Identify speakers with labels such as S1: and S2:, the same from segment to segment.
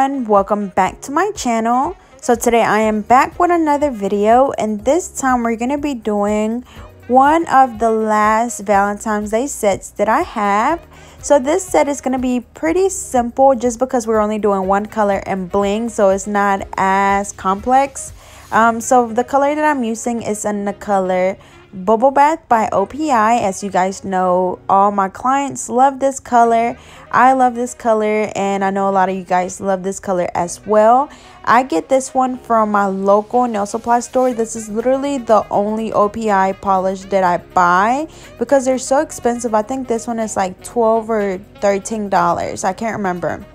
S1: everyone welcome back to my channel. So today i am back with another video and this time we're going to be doing one of the last valentine's day sets that i have. So this set is going to be pretty simple just because we're only doing one color and bling so it's not as complex. Um, so the color that i'm using is in the color Bubble Bath by OPI. As you guys know, all my clients love this color. I love this color and I know a lot of you guys love this color as well. I get this one from my local nail supply store. This is literally the only OPI polish that I buy because they're so expensive. I think this one is like 12 or $13. I can't remember.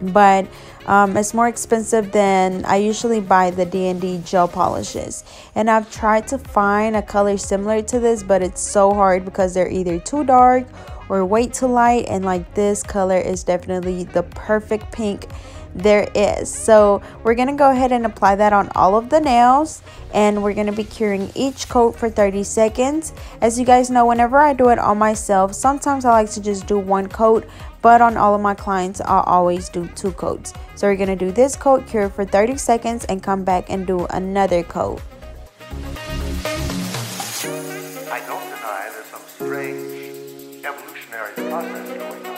S1: But um, it's more expensive than I usually buy the D&D gel polishes. And I've tried to find a color similar to this, but it's so hard because they're either too dark or way too light. And like this color is definitely the perfect pink there is. So we're going to go ahead and apply that on all of the nails and we're going to be curing each coat for 30 seconds. As you guys know, whenever I do it on myself, sometimes I like to just do one coat, but on all of my clients I'll always do two coats so we're gonna do this coat cure for 30 seconds and come back and do another coat
S2: I don't deny there's some strange evolutionary process going on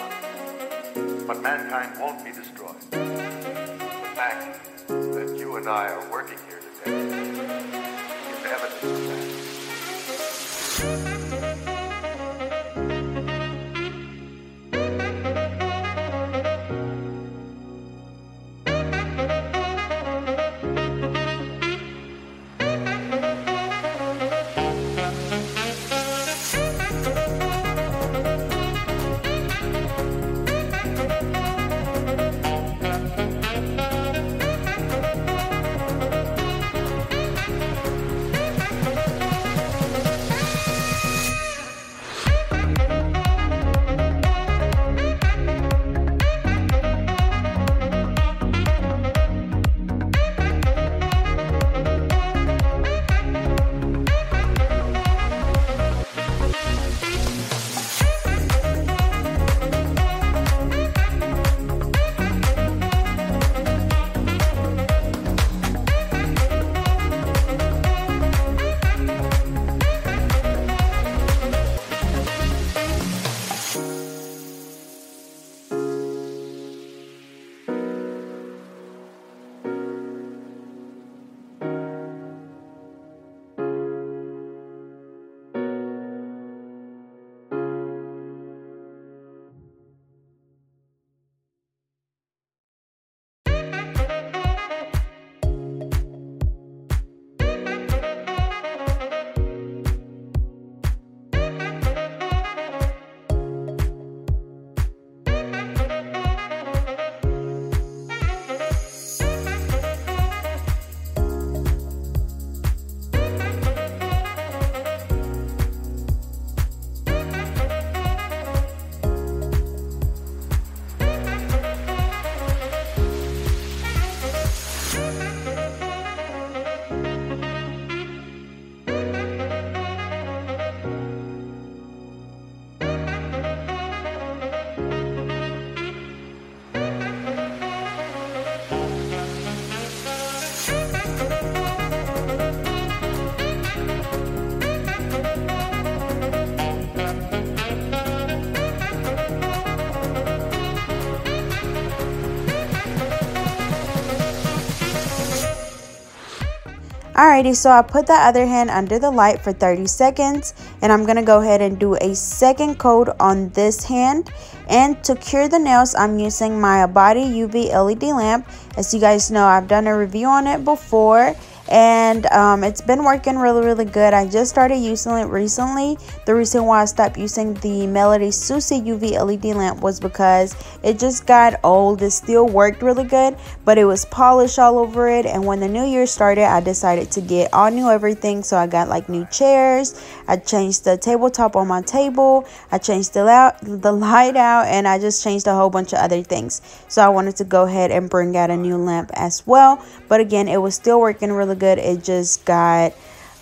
S2: but mankind won't be destroyed. The fact that you and I are working here today is evidence of that
S1: Alrighty, so I put the other hand under the light for 30 seconds and I'm going to go ahead and do a second coat on this hand. And to cure the nails, I'm using my Abadi UV LED lamp. As you guys know, I've done a review on it before and um, it's been working really really good. I just started using it recently. The reason why I stopped using the Melody Susie UV LED lamp was because it just got old. It still worked really good but it was polished all over it. And when the new year started I decided to get all new everything. So I got like new chairs. I changed the tabletop on my table. I changed the, out, the light out and I just changed a whole bunch of other things. So I wanted to go ahead and bring out a new lamp as well. But again it was still working really good it just got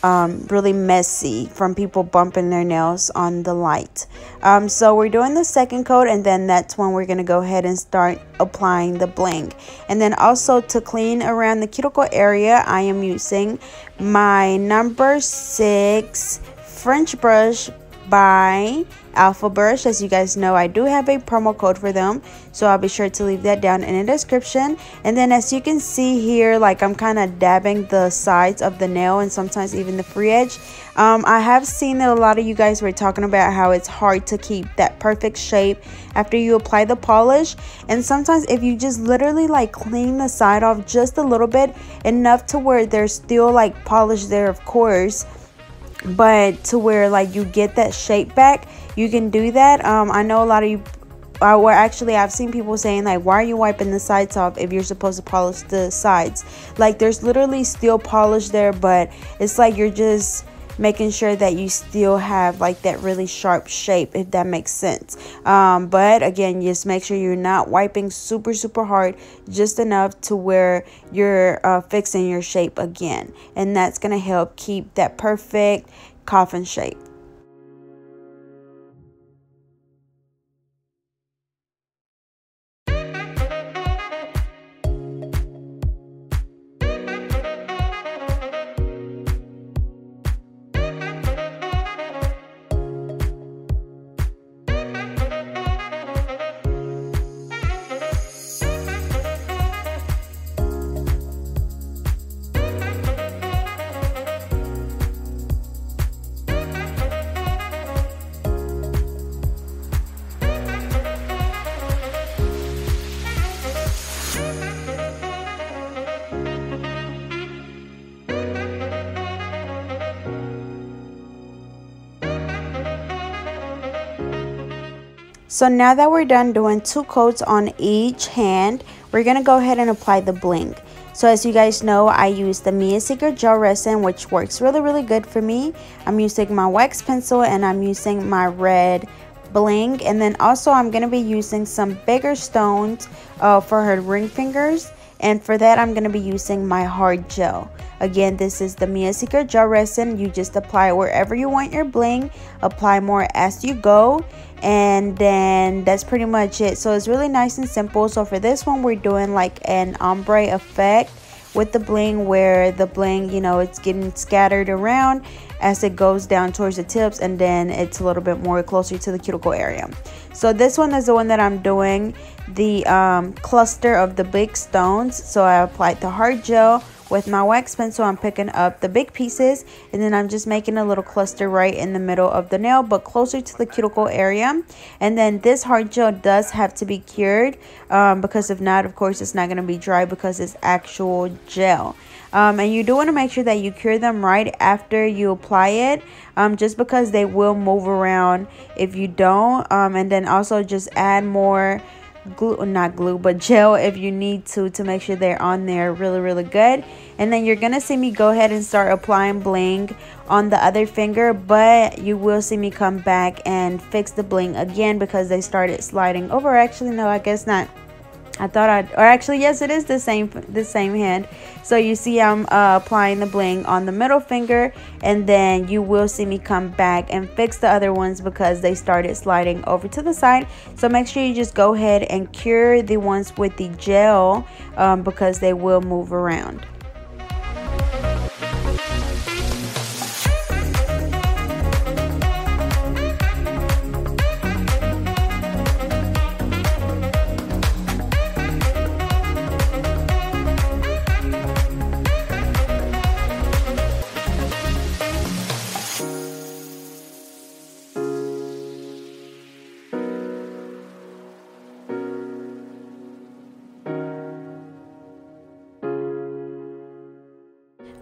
S1: um, really messy from people bumping their nails on the light. Um, so we're doing the second coat and then that's when we're going to go ahead and start applying the bling. And then also to clean around the cuticle area, I am using my number six French brush by Alpha Brush. As you guys know, I do have a promo code for them, so I'll be sure to leave that down in the description. And then as you can see here, like I'm kind of dabbing the sides of the nail and sometimes even the free edge. Um, I have seen that a lot of you guys were talking about how it's hard to keep that perfect shape after you apply the polish. And sometimes if you just literally like clean the side off just a little bit, enough to where there's still like polish there, of course, but to where like you get that shape back you can do that. Um i know a lot of you where actually I've seen people saying like why are you wiping the sides off if you're supposed to polish the sides? Like there's literally still polish there but it's like you're just making sure that you still have like that really sharp shape if that makes sense. Um, but again just make sure you're not wiping super super hard just enough to where you're uh, fixing your shape again. And that's gonna help keep that perfect coffin shape So now that we're done doing two coats on each hand, we're going to go ahead and apply the bling. So as you guys know, I use the Mia Secret Gel Resin, which works really, really good for me. I'm using my wax pencil and I'm using my red bling. And then also I'm going to be using some bigger stones uh, for her ring fingers. And for that, I'm going to be using my hard gel. Again, this is the Mia Secret Gel Resin. You just apply wherever you want your bling. Apply more as you go and then that's pretty much it. So it's really nice and simple. So for this one we're doing like an ombre effect with the bling where the bling you know it's getting scattered around as it goes down towards the tips and then it's a little bit more closer to the cuticle area. So this one is the one that i'm doing the um, cluster of the big stones. So i applied the hard gel with my wax pencil, I'm picking up the big pieces and then I'm just making a little cluster right in the middle of the nail, but closer to the cuticle area. And then this hard gel does have to be cured um, because if not, of course, it's not going to be dry because it's actual gel. Um, and you do want to make sure that you cure them right after you apply it um, just because they will move around if you don't um, and then also just add more glue not glue but gel if you need to to make sure they're on there really really good. And then you're gonna see me go ahead and start applying bling on the other finger but you will see me come back and fix the bling again because they started sliding over. Actually no I guess not I thought I'd, or actually, yes, it is the same, the same hand. So you see I'm uh, applying the bling on the middle finger and then you will see me come back and fix the other ones because they started sliding over to the side. So make sure you just go ahead and cure the ones with the gel um, because they will move around.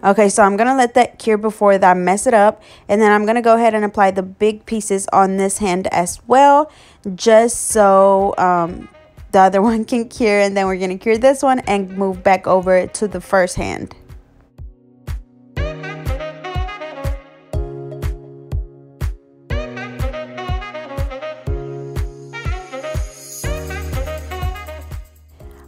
S1: Okay, so I'm going to let that cure before that I mess it up. And then I'm going to go ahead and apply the big pieces on this hand as well. Just so um, the other one can cure. And then we're going to cure this one and move back over to the first hand.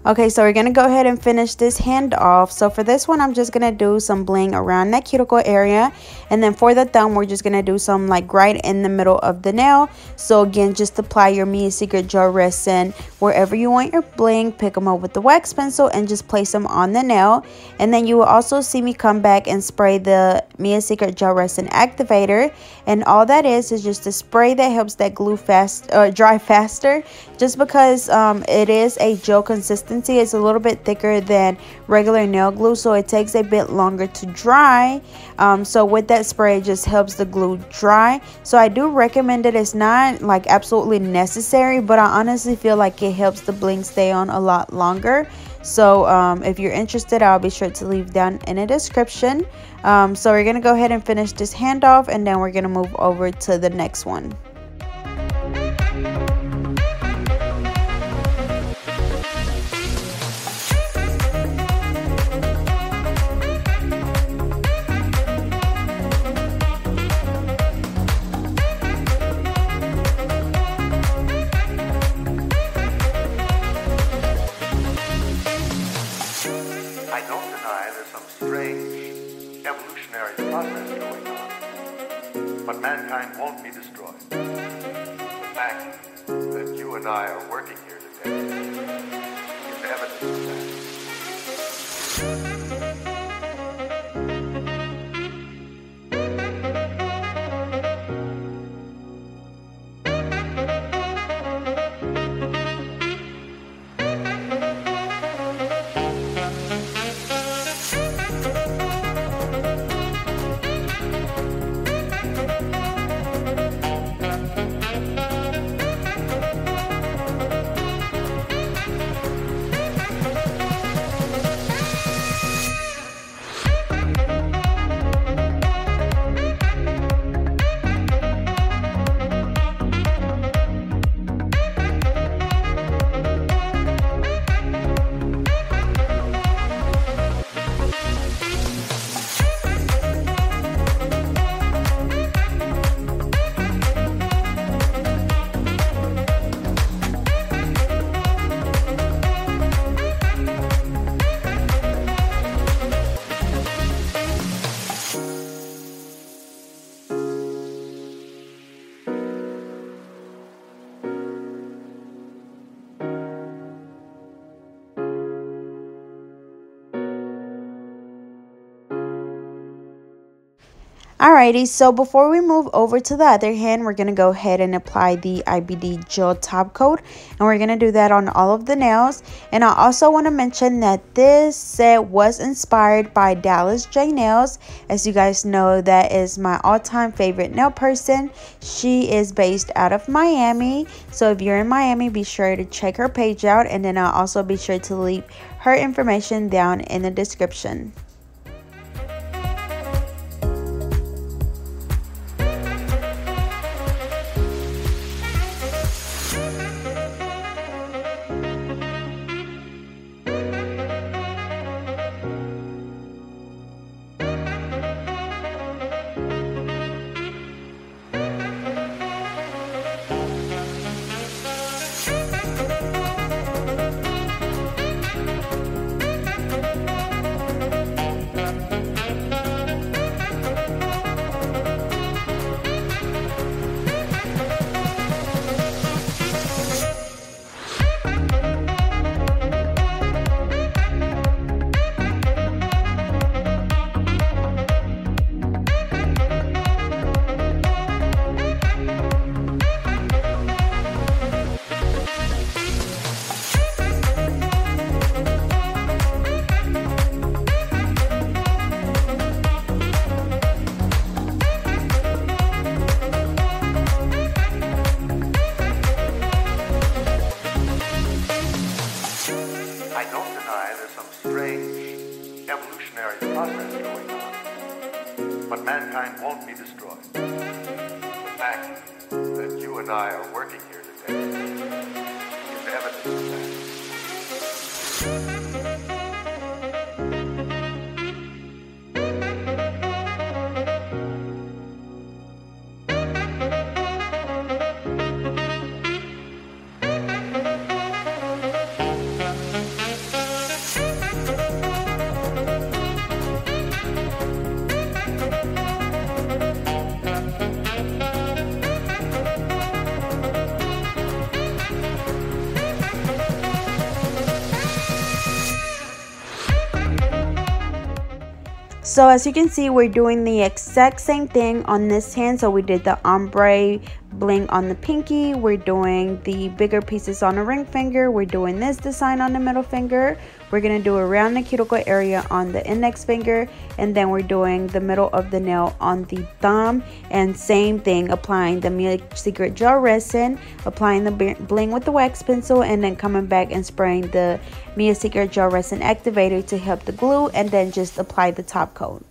S1: Okay, so we're going to go ahead and finish this hand off. So for this one, I'm just going to do some bling around that cuticle area. And then for the thumb, we're just going to do some like right in the middle of the nail. So again, just apply your Mia Secret gel resin wherever you want your bling. Pick them up with the wax pencil and just place them on the nail. And then you will also see me come back and spray the Mia Secret gel resin activator. And all that is is just a spray that helps that glue fast, uh, dry faster. Just because um, it is a gel consistency consistency is a little bit thicker than regular nail glue so it takes a bit longer to dry. Um, so with that spray it just helps the glue dry. So I do recommend it. It's not like absolutely necessary but I honestly feel like it helps the bling stay on a lot longer. So um, if you're interested I'll be sure to leave down in the description. Um, so we're gonna go ahead and finish this handoff and then we're gonna move over to the next one Alrighty, so before we move over to the other hand, we're going to go ahead and apply the IBD gel top coat. And we're going to do that on all of the nails. And I also want to mention that this set was inspired by Dallas J Nails. As you guys know, that is my all-time favorite nail person. She is based out of Miami. So if you're in Miami, be sure to check her page out. And then I'll also be sure to leave her information down in the description.
S2: Mankind won't be destroyed. The fact that you and I are working here today is evidence of that.
S1: So as you can see, we're doing the exact same thing on this hand. So we did the ombre bling on the pinky. We're doing the bigger pieces on the ring finger. We're doing this design on the middle finger. We're going to do around the cuticle area on the index finger. And then we're doing the middle of the nail on the thumb. And same thing, applying the Mia Secret Gel Resin, applying the bling with the wax pencil, and then coming back and spraying the Mia Secret Gel Resin Activator to help the glue. And then just apply the top coat.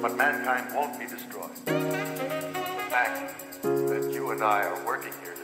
S2: But mankind won't be destroyed. The fact that you and I are working here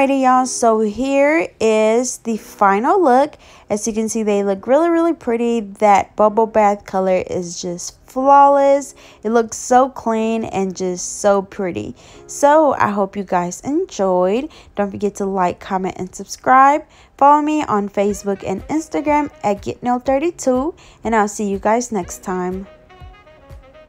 S1: Alrighty, y'all. So here is the final look. As you can see, they look really, really pretty. That bubble bath color is just flawless. It looks so clean and just so pretty. So I hope you guys enjoyed. Don't forget to like, comment, and subscribe. Follow me on Facebook and Instagram at GetNail32. And I'll see you guys next time.